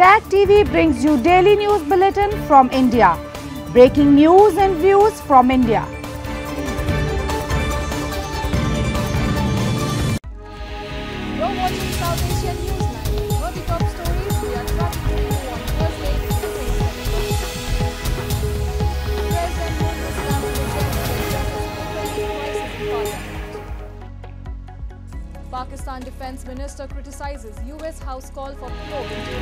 Attack TV brings you daily news bulletin from India. Breaking news and views from India. You're watching South Asian Pakistan Defence Minister criticizes US House call for probe into.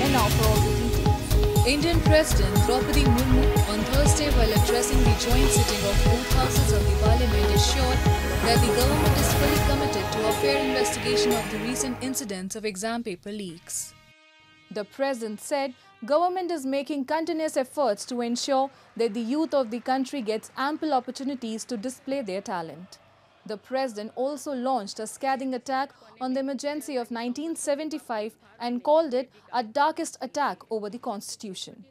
And now for all the details. Indian President Draupadi Murmu on Thursday while addressing the joint sitting of both houses of the parliament assured that the government is fully committed to a fair investigation of the recent incidents of exam paper leaks. The president said government is making continuous efforts to ensure that the youth of the country gets ample opportunities to display their talent. The president also launched a scathing attack on the emergency of 1975 and called it a darkest attack over the constitution.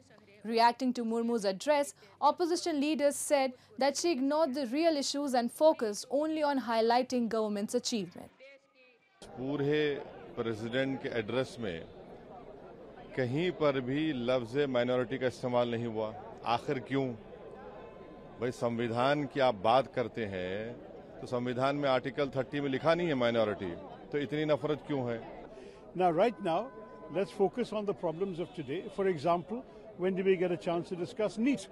Reacting to Murmu's address, opposition leaders said that she ignored the real issues and focused only on highlighting government's achievement. पूरे president के address में कहीं पर भी लफ्ज minority का इस्तेमाल नहीं हुआ आखिर क्यों भाई संविधान की आप बात करते हैं तो संविधान में आर्टिकल 30 में लिखा नहीं है माइनॉरिटी तो इतनी नफरत क्यों है Now, right now, let's focus on the problems of today. For example, when do we get a chance to discuss NEET?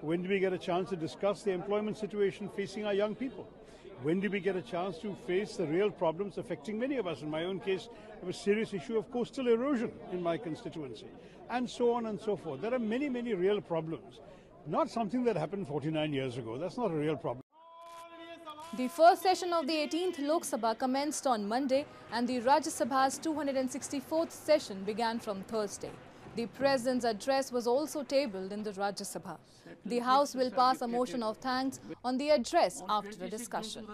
When do we get a chance to discuss the employment situation facing our young people? When do we get a chance to face the real problems affecting many of us? In my own case, I have a serious issue of coastal erosion in my constituency, and so on and so forth. There are many, many real problems. Not something that happened 49 years ago. That's not a real problem. The first session of the 18th Lok Sabha commenced on Monday and the Rajya Sabha's 264th session began from Thursday. The President's address was also tabled in the Rajya Sabha. The House will pass a motion of thanks on the address after a discussion.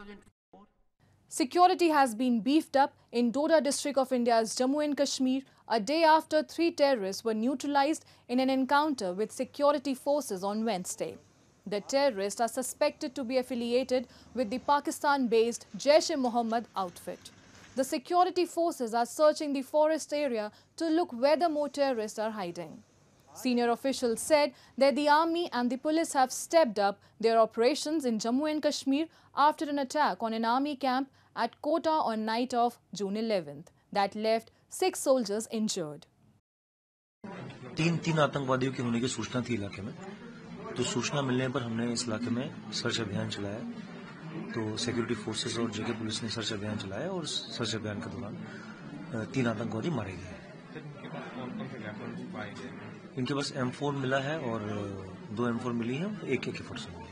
Security has been beefed up in Doda district of India's Jammu and Kashmir a day after three terrorists were neutralized in an encounter with security forces on Wednesday. The terrorists are suspected to be affiliated with the Pakistan-based Jaish-e-Mohammed outfit. The security forces are searching the forest area to look whether more terrorists are hiding. Senior officials said that the army and the police have stepped up their operations in Jammu and Kashmir after an attack on an army camp at Kota on night of June 11th that left six soldiers injured. तीन तीन आतंकवादियों के होने की सूचना थी इलाके में तो सूचना मिलने पर हमने इस इलाके में सर्च अभियान चलाया तो सिक्योरिटी फोर्सेस और जगह पुलिस ने सर्च अभियान चलाया और सर्च अभियान के दौरान तीन आतंकवादी मारे गए इनके पास एम फोर मिला है और दो एम फोर मिली है एक एक फोर से मिली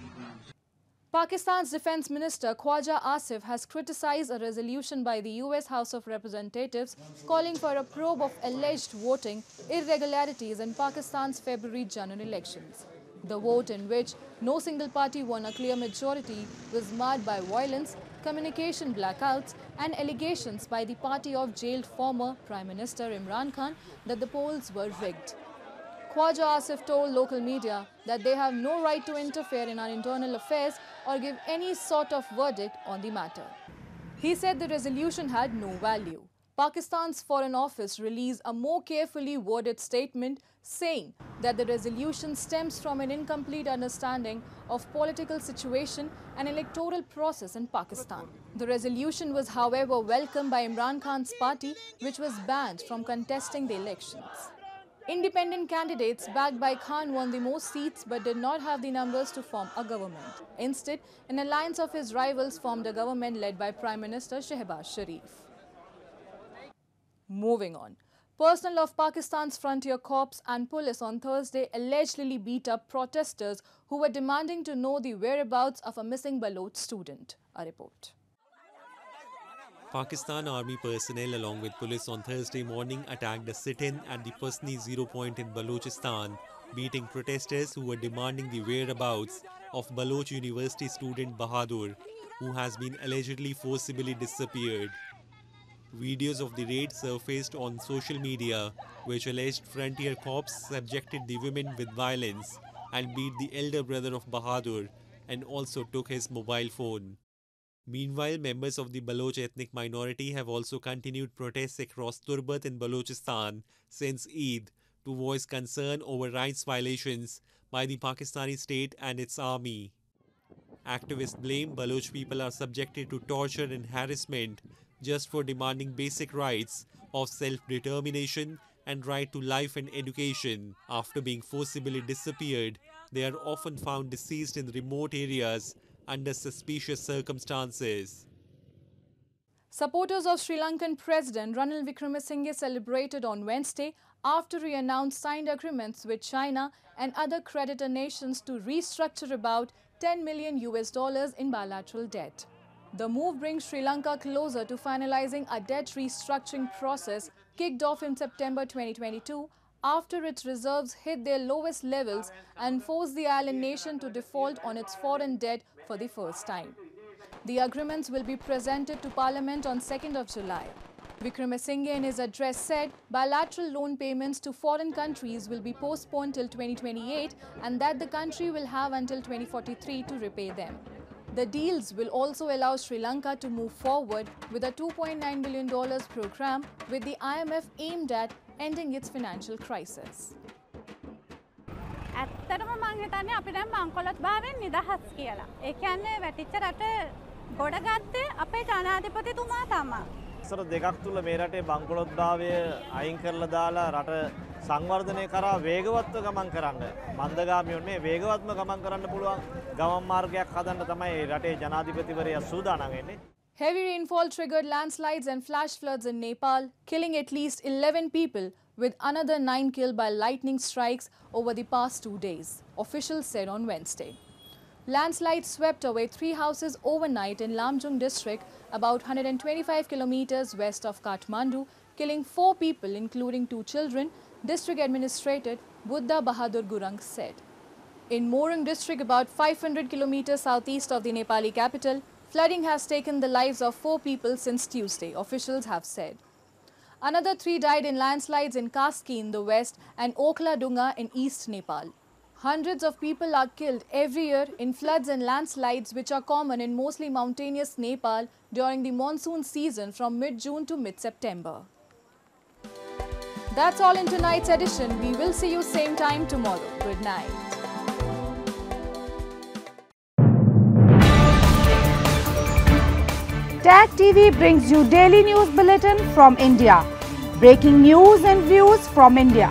Pakistan's Defense Minister Khwaja Asif has criticized a resolution by the US House of Representatives calling for a probe of alleged voting irregularities in Pakistan's February general elections. The vote in which no single party won a clear majority was marred by violence, communication blackouts and allegations by the party of jailed former Prime Minister Imran Khan that the polls were rigged. Khwaja Asif told local media that they have no right to interfere in our internal affairs or give any sort of verdict on the matter. He said the resolution had no value. Pakistan's Foreign Office released a more carefully worded statement saying that the resolution stems from an incomplete understanding of political situation and electoral process in Pakistan. The resolution was however welcomed by Imran Khan's party which was banned from contesting the elections. Independent candidates backed by Khan won the most seats but did not have the numbers to form a government. Instead, an alliance of his rivals formed a government led by Prime Minister Shehbaz Sharif. Moving on. Personnel of Pakistan's Frontier Corps and police on Thursday allegedly beat up protesters who were demanding to know the whereabouts of a missing Baloch student. A report. Pakistan Army personnel along with police on Thursday morning attacked a sit-in at the Pasni zero point in Balochistan, beating protesters who were demanding the whereabouts of Baloch University student Bahadur, who has been allegedly forcibly disappeared. Videos of the raid surfaced on social media, which alleged frontier cops subjected the women with violence and beat the elder brother of Bahadur and also took his mobile phone. Meanwhile, members of the Baloch ethnic minority have also continued protests across Turbat in Balochistan since Eid to voice concern over rights violations by the Pakistani state and its army. Activists blame Baloch people are subjected to torture and harassment just for demanding basic rights of self-determination and right to life and education. After being forcibly disappeared, they are often found deceased in remote areas under suspicious circumstances. Supporters of Sri Lankan President Ranil Wickremesinghe celebrated on Wednesday after he announced signed agreements with China and other creditor nations to restructure about 10 million US dollars in bilateral debt. The move brings Sri Lanka closer to finalizing a debt restructuring process kicked off in September 2022 after its reserves hit their lowest levels and forced the island nation to default on its foreign debt for the first time. The agreements will be presented to Parliament on 2nd of July. Wickremesinghe in his address said bilateral loan payments to foreign countries will be postponed till 2028 and that the country will have until 2043 to repay them. The deals will also allow Sri Lanka to move forward with a $2.9 billion program with the IMF aimed at ending its financial crisis. ඇත්තටම මං හිතන්නේ අපි දැන් මංකොලොත් භාවයෙන් නිදහස් කියලා. ඒ කියන්නේ වැටිච්ච රට ගොඩගත්තේ අපේ ජනාධිපතිතුමා තමා. සර දෙකක් තුළ මේ රටේ බංකොලොත්භාවය අයින් කරලා දාලා රට සංවර්ධනය කරා වේගවත්ව ගමන් කරන්න. මන්දගාමියොන් මේ වේගවත්ම ගමන් කරන්න පුළුවන් ගමන් මාර්ගයක් හදන්න තමයි රටේ ජනාධිපතිවරයා සූදානම් වෙන්නේ. Heavy rainfall triggered landslides and flash floods in Nepal, killing at least 11 people, with another 9 killed by lightning strikes over the past two days, officials said on Wednesday. Landslides swept away three houses overnight in Lamjung district, about 125 kilometers west of Kathmandu, killing four people, including two children, district administrator Buddha Bahadur Gurung said. In Morang district, about 500 kilometers southeast of the Nepali capital, flooding has taken the lives of four people since Tuesday, officials have said. Another three died in landslides in Kaski in the west and Okhaldhunga in east Nepal. Hundreds of people are killed every year in floods and landslides which are common in mostly mountainous Nepal during the monsoon season from mid-June to mid-September. That's all in tonight's edition. We will see you same time tomorrow. Good night. Tag TV brings you daily news bulletin from India. Breaking news and views from India.